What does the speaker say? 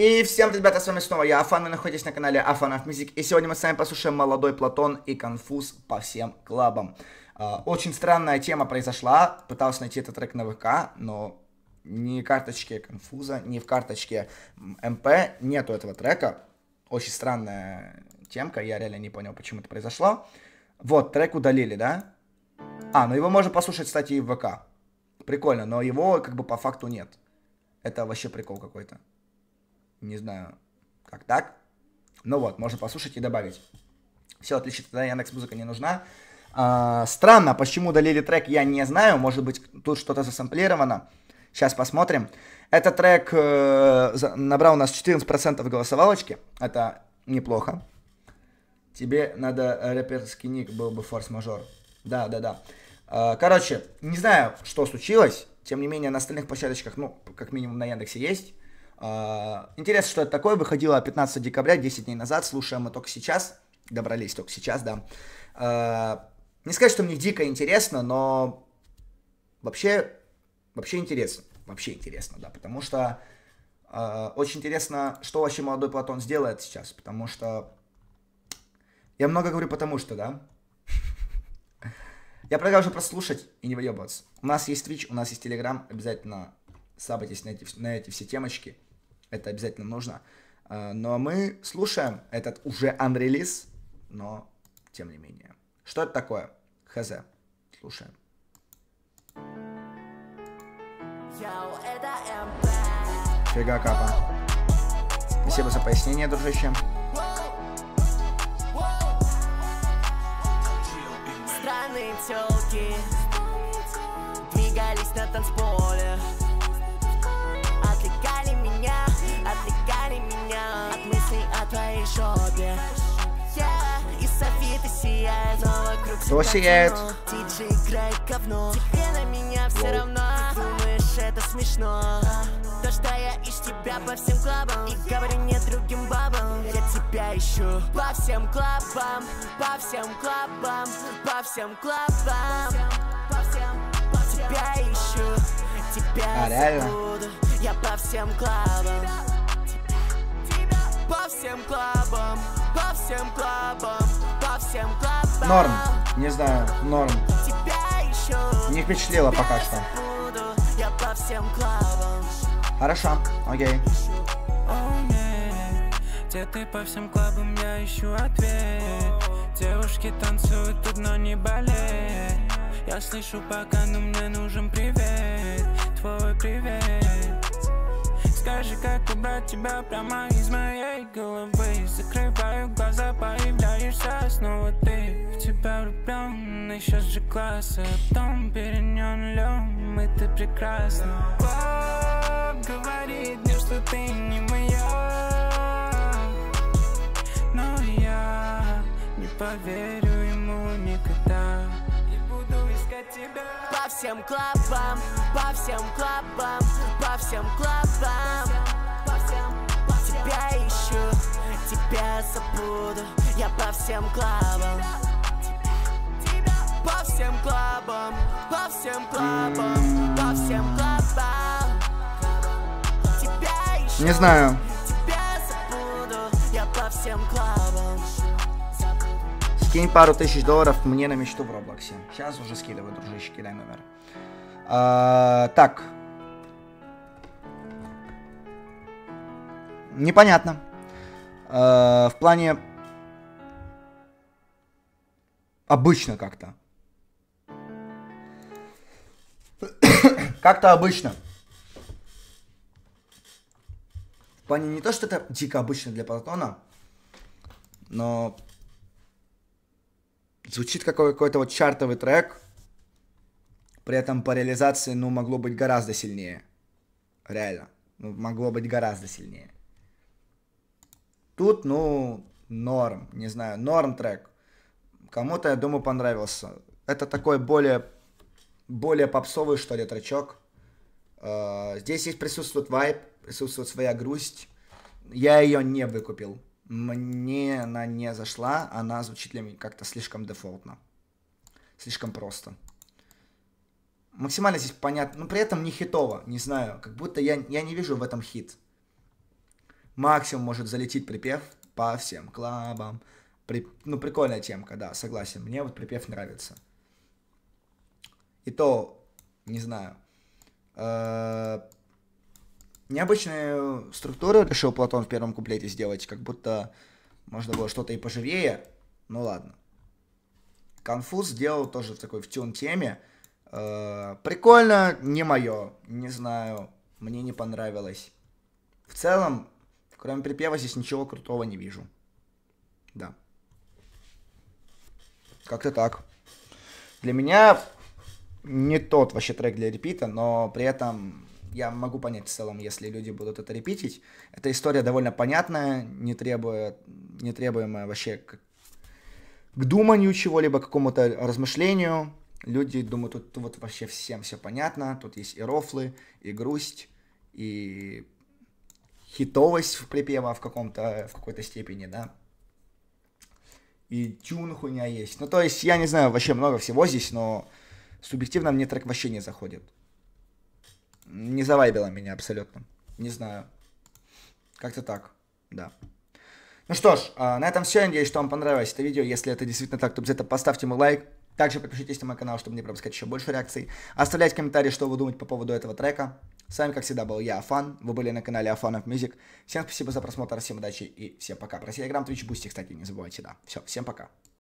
И всем, ребята, с вами снова я, Афан, вы находитесь на канале Афанов Мюзик, и сегодня мы с вами послушаем «Молодой Платон» и «Конфуз по всем клабам». Uh, очень странная тема произошла, пытался найти этот трек на ВК, но ни карточки Конфуза, ни в карточке МП нету этого трека. Очень странная темка, я реально не понял, почему это произошло. Вот, трек удалили, да? А, ну его можно послушать, кстати, и в ВК. Прикольно, но его как бы по факту нет. Это вообще прикол какой-то. Не знаю, как так. Ну вот, можно послушать и добавить. Все, отлично, тогда Яндекс Музыка не нужна. А, странно, почему удалили трек, я не знаю. Может быть, тут что-то засэмплировано. Сейчас посмотрим. Этот трек э, набрал у нас 14% голосовалочки. Это неплохо. Тебе надо рэперский ник был бы форс-мажор. Да, да, да. Э, короче, не знаю, что случилось. Тем не менее, на остальных площадочках, ну, как минимум на Яндексе есть. Э, интересно, что это такое. Выходило 15 декабря, 10 дней назад. Слушаем мы только сейчас. Добрались только сейчас, да. Э, не сказать, что мне дико интересно, но вообще Вообще интересно. Вообще интересно, да. Потому что э, очень интересно, что вообще молодой Платон сделает сейчас. Потому что... Я много говорю потому что, да. Я уже прослушать и не выебываться. У нас есть Twitch, у нас есть Telegram. Обязательно сабайтесь на эти, на эти все темочки. Это обязательно нужно. Uh, но мы слушаем этот уже анрелиз, но тем не менее. Что это такое? Хз. Слушаем. Фига капа. Спасибо за пояснение, дружище. Странные телки двигались на танцполе. Отвлекали меня, отвлекали меня. От мыслей о твоей жопе. И софиты сияют, но вокруг Кто сияет? Диджей играет говно. Тебе на меня все равно. Это смешно? То, что я ищу тебя по всем клабам. И говорю не другим бабам. Я тебя ищу по всем клабам. По всем клабам. По всем клабам. Тебя ищу. Тебя а, забуду. Я всем клабам. По всем клабам По всем клабам По всем клабам. Норм, не знаю, норм. Не впечатлило пока что. я по всем клабам. Хорошо, окей. Где ты по всем клабам, я ищу ответ. Девушки танцуют тут, но не болеют Я слышу пока, но мне нужен привет. Твой привет Скажи, как убрать тебя прямо из моей головы? Закрываю глаза, появляешься снова ты. В тебя влюблен, еще же класса Потом перенен лем, и ты прекрасна. Бог говорит мне, что ты не моя. Но я не поверю ему никогда По всем клабам, по всем клабам, по всем клабам По всем, по всем. Тебя ищу, тебя забуду. Я по всем клабам По всем клабам, по всем клабам, по всем клабам Тебя ищу, Не знаю. Тебя забуду, я по всем клабам Скинь пару тысяч долларов мне на мечту в Роблоксе. Сейчас уже скидываю, дружище, кидай номер. А, так. Непонятно. А, в плане... Обычно как-то. как-то обычно. В плане не то, что это дико обычно для Платона, но звучит как какой-то вот чартовый трек, при этом по реализации, ну, могло быть гораздо сильнее. Реально. Ну, могло быть гораздо сильнее. Тут, ну, норм, не знаю, норм трек. Кому-то, я думаю, понравился. Это такой более, более попсовый, что ли, тречок. Uh, здесь есть присутствует вайп, присутствует своя грусть. Я ее не выкупил. Мне она не зашла, она звучит для меня как-то слишком дефолтно. Слишком просто. Максимально здесь понятно, но при этом не хитово, не знаю, как будто я, я не вижу в этом хит. Максимум может залететь припев по всем клабам. При... Ну, прикольная темка, да, согласен. Мне вот припев нравится. И то, не знаю. Э, необычную структуру решил Платон в первом куплете сделать, как будто можно было что-то и поживее. Ну ладно. Конфуз сделал тоже в такой в тюн теме. Э, прикольно, не мое, не знаю, мне не понравилось. В целом, кроме припева, здесь ничего крутого не вижу. Да. Как-то так. Для меня не тот вообще трек для репита, но при этом я могу понять в целом, если люди будут это репитить. Эта история довольно понятная, не, требуя, не требуемая вообще к, к думанию чего-либо, к какому-то размышлению. Люди думают, тут вот вообще всем все понятно, тут есть и рофлы, и грусть, и хитовость в припева в каком-то, в какой-то степени, да. И тюн хуйня есть. Ну, то есть, я не знаю, вообще много всего здесь, но субъективно мне трек вообще не заходит. Не завайбило меня абсолютно. Не знаю. Как-то так, да. Ну что ж, а, на этом все. Надеюсь, что вам понравилось это видео. Если это действительно так, то обязательно поставьте ему лайк. Также подпишитесь на мой канал, чтобы не пропускать еще больше реакций. Оставляйте комментарии, что вы думаете по поводу этого трека. С вами, как всегда, был я, Афан. Вы были на канале Афанов Music. Всем спасибо за просмотр, всем удачи и всем пока. Про Телеграм, Twitch, Бусти, кстати, не забывайте, да. Все, всем пока.